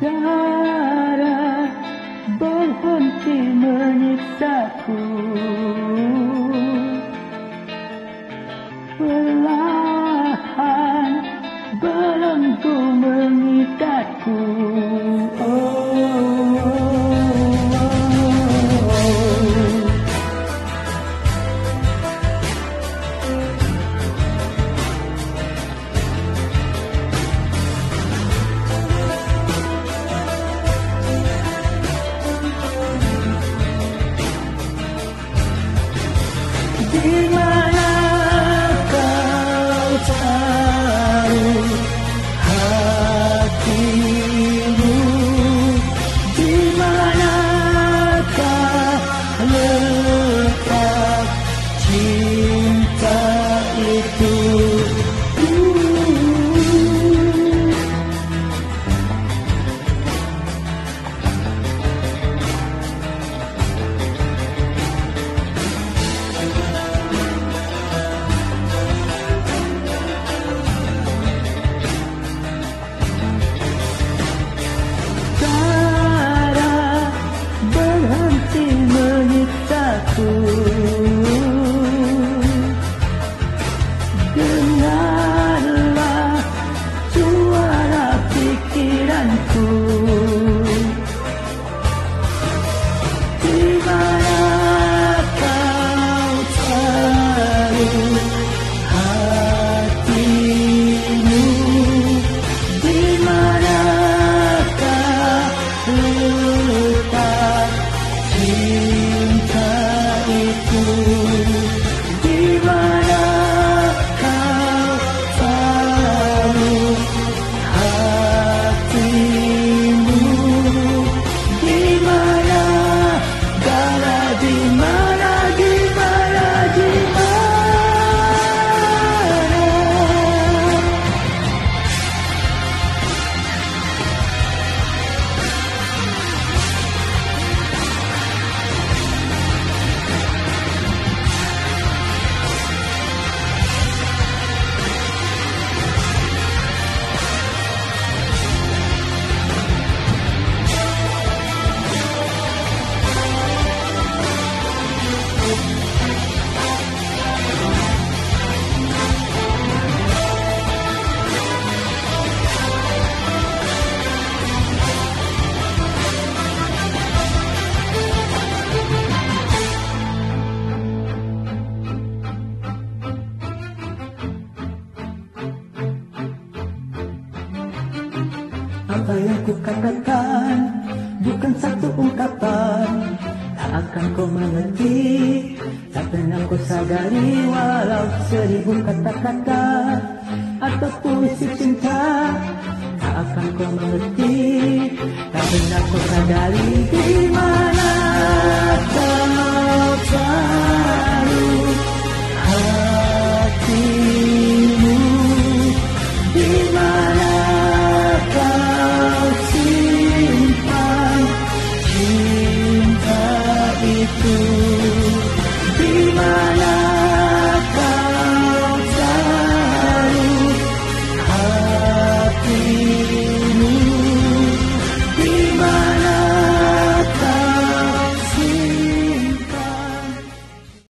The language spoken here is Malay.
darah berhenti menyiksaku. Perlahan belenggu mengikatku mana kau Apa yang ku katakan bukan satu ungkapan. Tak akan kau mengerti Tak pernah kau sadari walau seribu kata-kata Atau puisi cinta. Tak akan kau mengerti Tak pernah kau sadari di mana